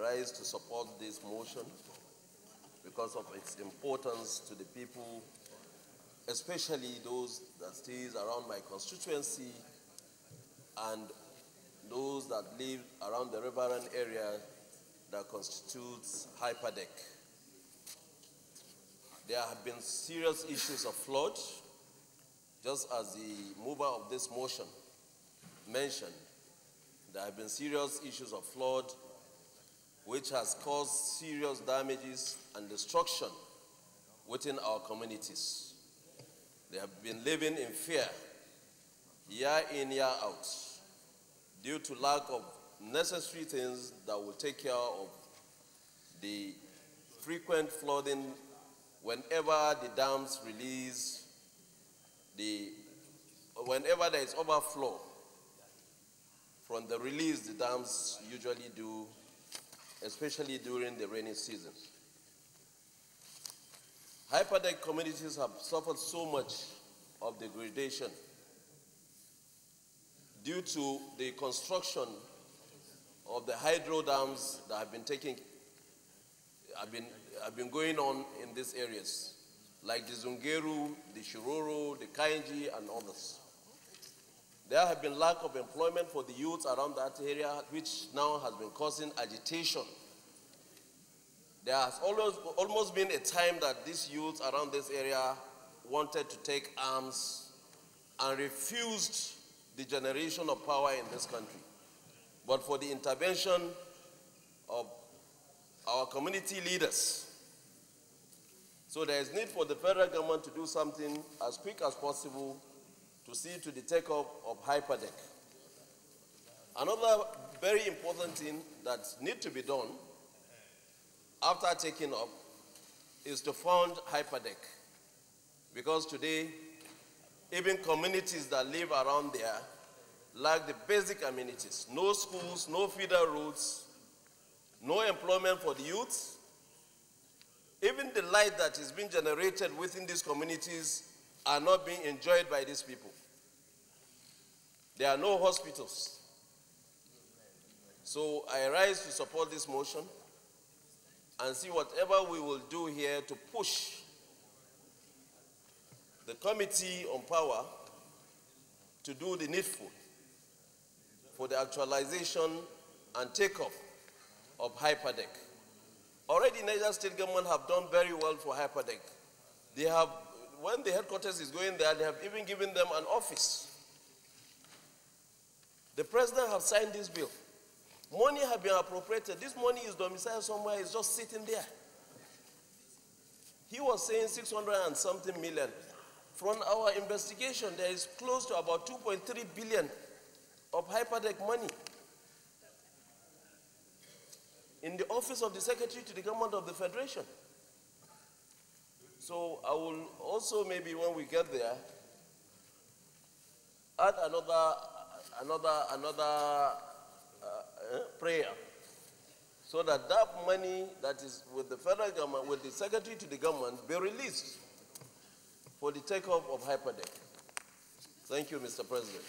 Rise to support this motion because of its importance to the people, especially those that stays around my constituency and those that live around the riverine area that constitutes HYPADEC. There have been serious issues of flood, just as the mover of this motion mentioned. There have been serious issues of flood, which has caused serious damages and destruction within our communities. They have been living in fear, year in, year out, due to lack of necessary things that will take care of the frequent flooding whenever the dams release the, whenever there is overflow from the release the dams usually do, especially during the rainy season. HYPADEC communities have suffered so much of the degradation due to the construction of the hydro dams that have been taking, have been, have been going on in these areas, like the Zungeru, the Shiroro, the Kainji, and others. There have been lack of employment for the youth around that area, which now has been causing agitation. There has always, almost been a time that these youth around this area wanted to take arms and refused the generation of power in this country. But for the intervention of our community leaders, so there is need for the federal government to do something as quick as possible to see to the takeoff of HYPADEC. Another very important thing that need to be done after taking up is to fund HYPADEC. Because today, even communities that live around there lack the basic amenities. No schools, no feeder roads, no employment for the youth. Even the light that is being generated within these communities are not being enjoyed by these people. There are no hospitals. So I rise to support this motion and see whatever we will do here to push the Committee on Power to do the needful for the actualization and takeoff of HYPADEC. Already Niger State government have done very well for HYPADEC. They have, when the headquarters is going there, they have even given them an office. The president has signed this bill. Money has been appropriated. This money is domiciled somewhere, it's just sitting there. He was saying 600 and something million. From our investigation, there is close to about 2.3 billion of HYPADEC money in the office of the secretary to the government of the federation. So I will also maybe when we get there add another another another uh, uh, prayer so that that money that is with the federal government with the secretary to the government be released for the takeoff of HYPADEC. Thank you, Mr. President.